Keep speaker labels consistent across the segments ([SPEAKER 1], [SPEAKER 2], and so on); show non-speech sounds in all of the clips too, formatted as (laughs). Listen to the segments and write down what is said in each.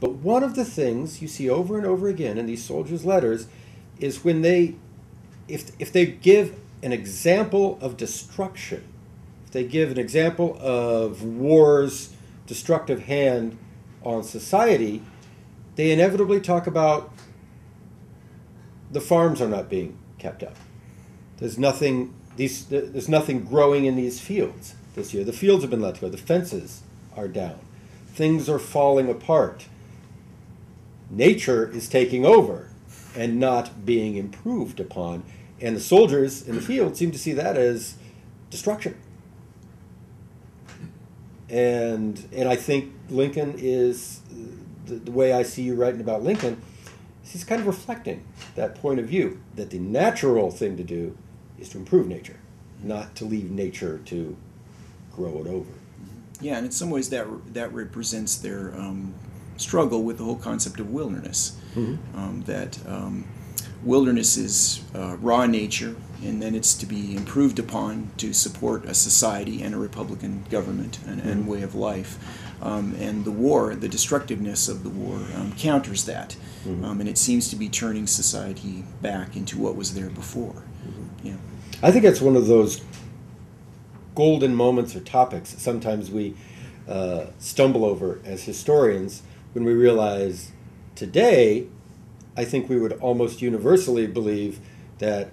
[SPEAKER 1] But one of the things you see over and over again in these soldiers' letters is when they, if, if they give an example of destruction, if they give an example of war's destructive hand on society, they inevitably talk about the farms are not being kept up. There's nothing these there's nothing growing in these fields this year. The fields have been let go. The fences are down. Things are falling apart. Nature is taking over and not being improved upon. And the soldiers in the field seem to see that as destruction. And and I think Lincoln is the, the way I see you writing about Lincoln he's kind of reflecting that point of view that the natural thing to do is to improve nature, not to leave nature to grow it over.
[SPEAKER 2] Yeah, and in some ways that that represents their um, struggle with the whole concept of wilderness. Mm-hmm. Um, that um, wilderness is uh, raw nature, and then it's to be improved upon to support a society and a republican government and, mm-hmm. and way of life. Um, and the war, the destructiveness of the war, um, counters that. Mm-hmm. Um, and it seems to be turning society back into what was there before. Mm-hmm. Yeah.
[SPEAKER 1] I think it's one of those golden moments or topics that sometimes we uh, stumble over as historians when we realize today, I think we would almost universally believe that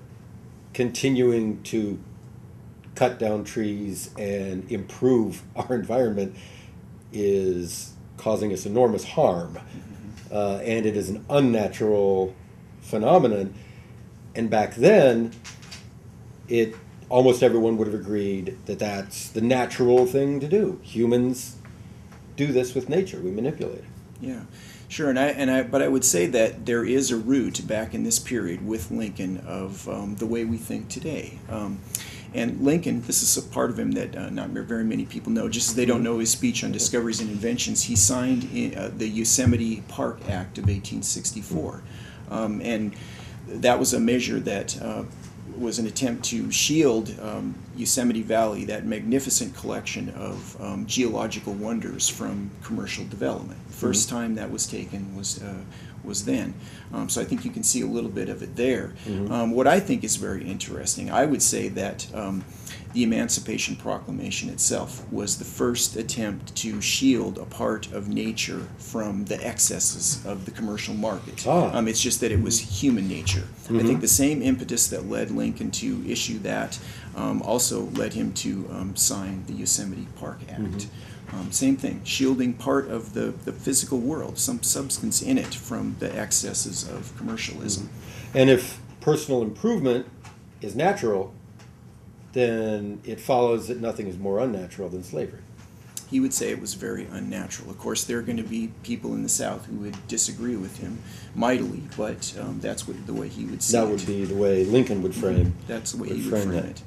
[SPEAKER 1] continuing to cut down trees and improve (laughs) our environment is causing us enormous harm. Mm-hmm. Uh, and it is an unnatural phenomenon. And back then, it almost everyone would have agreed that that's the natural thing to do. Humans do this with nature; we manipulate it.
[SPEAKER 2] Yeah, sure. And I and I, but I would say that there is a root back in this period with Lincoln of um, the way we think today. Um, and Lincoln, this is a part of him that uh, not very many people know, just as they don't know his speech on discoveries and inventions. He signed in, uh, the Yosemite Park Act of 1864. Um, and that was a measure that uh, was an attempt to shield um, Yosemite Valley, that magnificent collection of um, geological wonders, from commercial development. 1st mm-hmm. time that was taken was uh, was then. Um, so I think you can see a little bit of it there. Mm-hmm. Um, what I think is very interesting, I would say that um, the Emancipation Proclamation itself was the first attempt to shield a part of nature from the excesses of the commercial market. Ah. Um, it's just that it was human nature. Mm-hmm. I think the same impetus that led Lincoln to issue that um, also led him to um, sign the Yosemite Park Act. Mm-hmm. Um, same thing, shielding part of the, the physical world, some substance in it from the excesses of commercialism.
[SPEAKER 1] Mm-hmm. And if personal improvement is natural, then it follows that nothing is more unnatural than slavery.
[SPEAKER 2] He would say it was very unnatural. Of course, there are going to be people in the South who would disagree with him mightily, but um, that's what the way he would see
[SPEAKER 1] that it. That would be the way Lincoln would frame.
[SPEAKER 2] That's the way he would frame, frame it.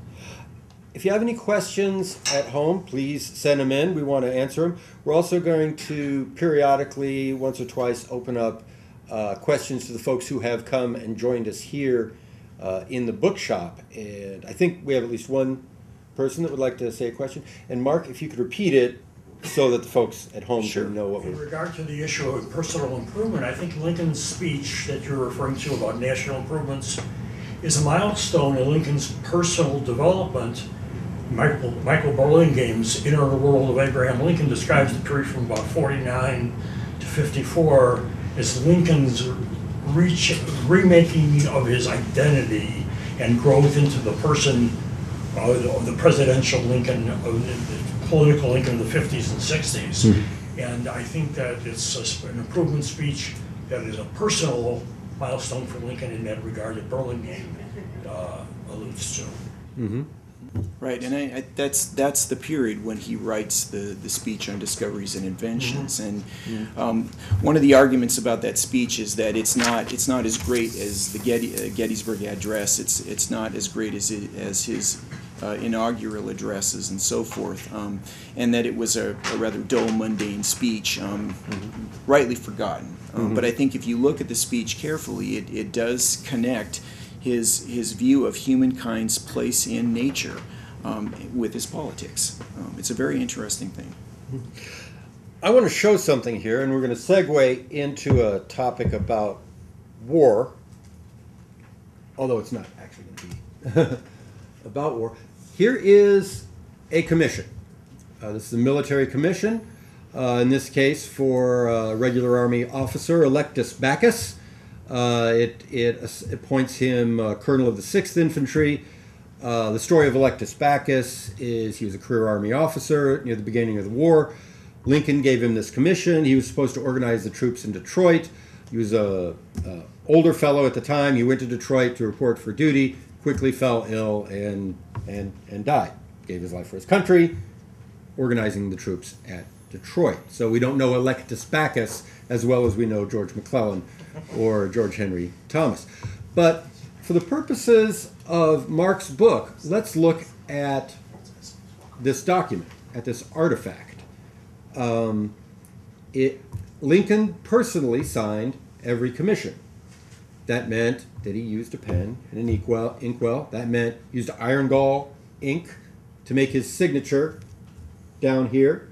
[SPEAKER 1] If you have any questions at home, please send them in. We want to answer them. We're also going to periodically, once or twice, open up uh, questions to the folks who have come and joined us here uh, in the bookshop. And I think we have at least one person that would like to say a question. And Mark, if you could repeat it so that the folks at home sure. can know what
[SPEAKER 3] In regard to the issue of personal improvement, I think Lincoln's speech that you're referring to about national improvements is a milestone in Lincoln's personal development. Michael, Michael Burlingame's Inner World of Abraham Lincoln describes the period from about 49 to 54 as Lincoln's reach, remaking of his identity and growth into the person of the presidential Lincoln, of the political Lincoln of the 50s and 60s. Mm-hmm. And I think that it's an improvement speech that is a personal milestone for Lincoln in that regard that Burlingame uh, alludes to.
[SPEAKER 1] Mm-hmm.
[SPEAKER 2] Right, and I, I, that's that's the period when he writes the, the speech on discoveries and inventions. Mm-hmm. And mm-hmm. um, one of the arguments about that speech is that it's not it's not as great as the Getty, uh, Gettysburg Address. It's it's not as great as it, as his uh, inaugural addresses and so forth, um, and that it was a, a rather dull, mundane speech, um, mm-hmm. rightly forgotten. Um, mm-hmm. But I think if you look at the speech carefully, it, it does connect his, his view of humankind's place in nature um, with his politics. Um, it's a very interesting thing.
[SPEAKER 1] I want to show something here, and we're going to segue into a topic about war, although it's not actually going to be (laughs) about war. Here is a commission. Uh, this is a military commission, uh, in this case for a regular Army officer, Electus Backus. Uh, it, it appoints him uh, colonel of the 6th Infantry. Uh, the story of Electus Backus is he was a career Army officer near the beginning of the war. Lincoln gave him this commission. He was supposed to organize the troops in Detroit. He was a, a older fellow at the time. He went to Detroit to report for duty. Quickly fell ill and and and died. Gave his life for his country, organizing the troops at Detroit. So we don't know Electus Backus as well as we know George McClellan or George Henry Thomas. But for the purposes of Mark's book, let's look at this document, at this artifact. Um, it, Lincoln personally signed every commission. That meant that he used a pen and an inkwell. inkwell. That meant used iron gall ink to make his signature down here.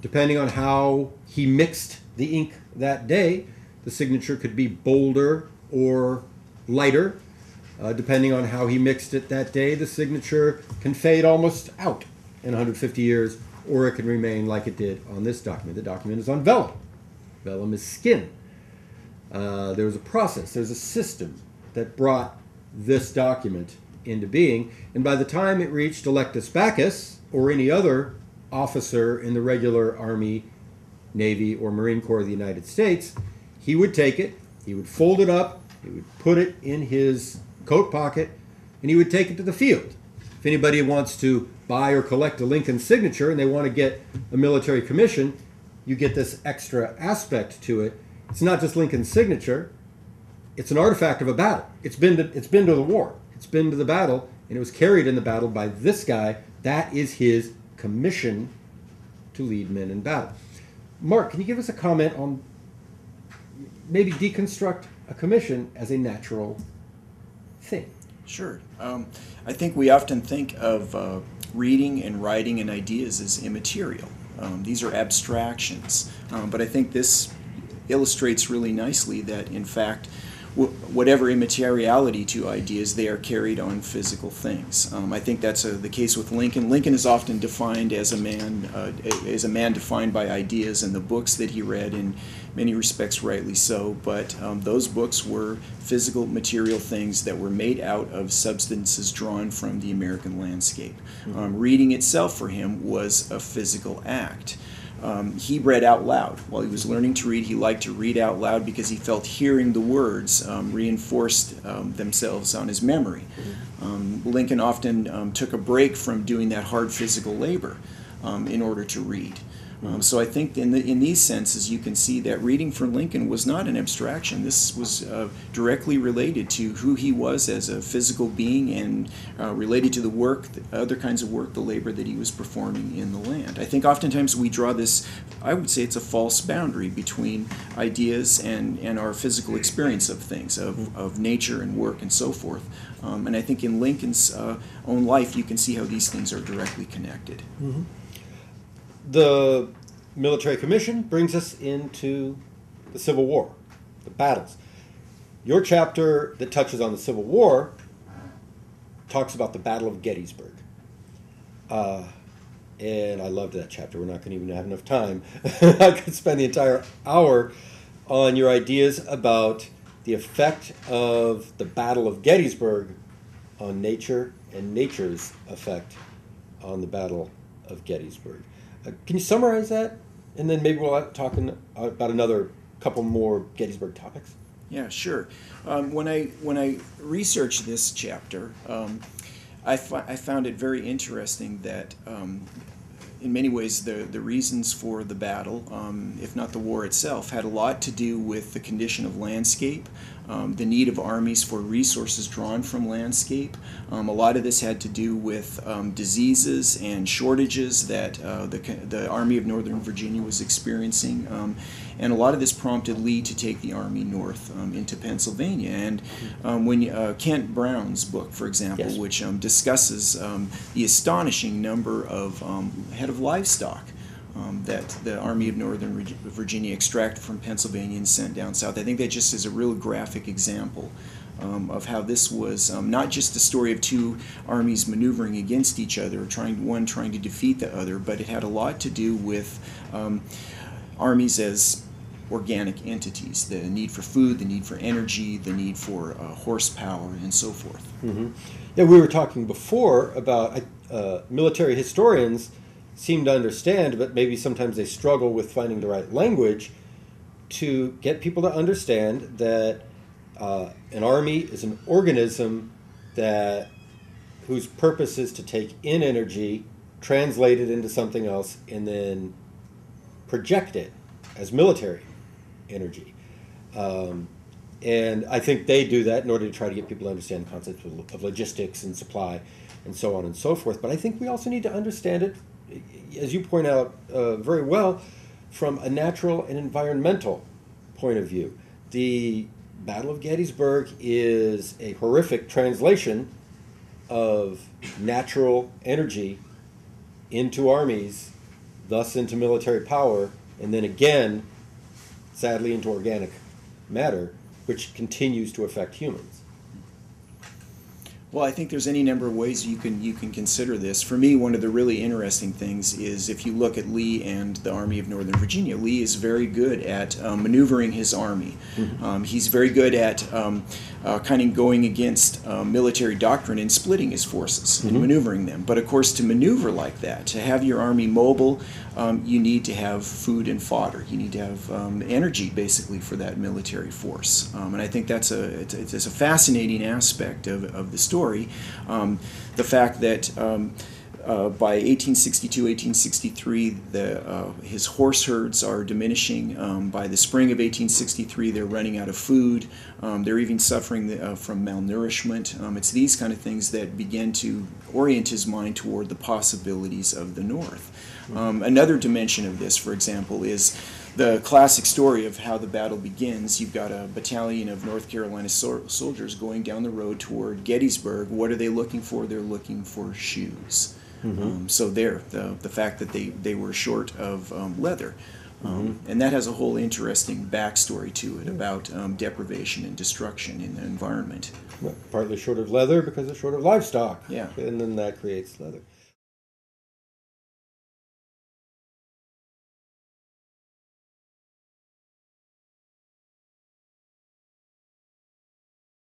[SPEAKER 1] Depending on how he mixed the ink that day, the signature could be bolder or lighter. Uh, depending on how he mixed it that day, the signature can fade almost out in 150 years, or it can remain like it did on this document. The document is on vellum. Vellum is skin. Uh, there was a process, there's a system that brought this document into being, and by the time it reached Electus Backus or any other officer in the regular Army, Navy, or Marine Corps of the United States, he would take it, he would fold it up, he would put it in his coat pocket, and he would take it to the field. If anybody wants to buy or collect a Lincoln signature and they want to get a military commission, you get this extra aspect to it. It's not just Lincoln's signature, it's an artifact of a battle. It's been to, it's been to the war. It's been to the battle and it was carried in the battle by this guy. That is his commission to lead men in battle. Mark, can you give us a comment on maybe deconstruct a commission as a natural thing?
[SPEAKER 2] Sure. Um, I think we often think of uh, reading and writing and ideas as immaterial. Um, these are abstractions. Um, but I think this illustrates really nicely that, in fact, whatever immateriality to ideas, they are carried on physical things. Um, I think that's a, the case with Lincoln. Lincoln is often defined as a man, uh, as a man defined by ideas and the books that he read, in many respects, rightly so. But um, those books were physical, material things that were made out of substances drawn from the American landscape. Mm-hmm. Um, reading itself for him was a physical act. Um, he read out loud. While he was learning to read, he liked to read out loud because he felt hearing the words um, reinforced um, themselves on his memory. Um, Lincoln often um, took a break from doing that hard physical labor um, in order to read. Um, so I think in, the, in these senses you can see that reading for Lincoln was not an abstraction. This was uh, directly related to who he was as a physical being and uh, related to the work, the other kinds of work, the labor that he was performing in the land. I think oftentimes we draw this, I would say it's a false boundary between ideas and, and our physical experience of things, of, of nature and work and so forth. Um, and I think in Lincoln's uh, own life you can see how these things are directly connected.
[SPEAKER 1] Mm-hmm the military commission brings us into the Civil War, the battles. Your chapter that touches on the Civil War talks about the Battle of Gettysburg. Uh, and I loved that chapter. We're not going to even have enough time. (laughs) I could spend the entire hour on your ideas about the effect of the Battle of Gettysburg on nature and nature's effect on the Battle of Gettysburg. Uh, can you summarize that? And then maybe we'll talk in, uh, about another couple more Gettysburg topics.
[SPEAKER 2] Yeah, sure. Um, when I when I researched this chapter, um, I, I found it very interesting that um, in many ways, the, the reasons for the battle, um, if not the war itself, had a lot to do with the condition of landscape, um, the need of armies for resources drawn from landscape. Um, a lot of this had to do with um, diseases and shortages that uh, the, the Army of Northern Virginia was experiencing. Um, and a lot of this prompted Lee to take the army north um, into Pennsylvania. And um, when uh, Kent Brown's book, for example, yes. which um, discusses um, the astonishing number of um, head of livestock um, that the Army of Northern Virginia extracted from Pennsylvania and sent down south. I think that just is a real graphic example um, of how this was um, not just a story of two armies maneuvering against each other, trying one trying to defeat the other, but it had a lot to do with um, armies as organic entities, the need for food, the need for energy, the need for uh, horsepower, and so forth.
[SPEAKER 1] Yeah, we were talking before about uh, military historians seem to understand, but maybe sometimes they struggle with finding the right language to get people to understand that uh, an army is an organism that whose purpose is to take in energy, translate it into something else, and then project it as military energy. Um, and I think they do that in order to try to get people to understand the concepts of, of logistics and supply and so on and so forth. But I think we also need to understand it, as you point out uh, very well, from a natural and environmental point of view. The Battle of Gettysburg is a horrific translation of natural energy into armies, thus into military power, and then again, sadly, into organic matter, which continues to affect humans.
[SPEAKER 2] Well, I think there's any number of ways you can you can consider this. For me, one of the really interesting things is if you look at Lee and the Army of Northern Virginia. Lee is very good at um, maneuvering his army. Um, he's very good at um, uh, kind of going against um, military doctrine and splitting his forces and maneuvering them. But of course, to maneuver like that, to have your army mobile, um, you need to have food and fodder. You need to have um, energy, basically, for that military force. Um, and I think that's a it's, it's a fascinating aspect of, of the story. Um, the fact that um, uh, by 1862, 1863, the, uh, his horse herds are diminishing. Um, by the spring of 1863, they're running out of food. Um, they're even suffering the, uh, from malnourishment. Um, it's these kind of things that begin to orient his mind toward the possibilities of the North. Um, another dimension of this, for example, is the classic story of how the battle begins. You've got a battalion of North Carolina sol- soldiers going down the road toward Gettysburg. What are they looking for? They're looking for shoes. Um, so there, the, the fact that they, they were short of um, leather. Um, And that has a whole interesting backstory to it about um, deprivation and destruction in the environment.
[SPEAKER 1] Partly short of leather because it's short of livestock.
[SPEAKER 2] Yeah.
[SPEAKER 1] And then that creates leather.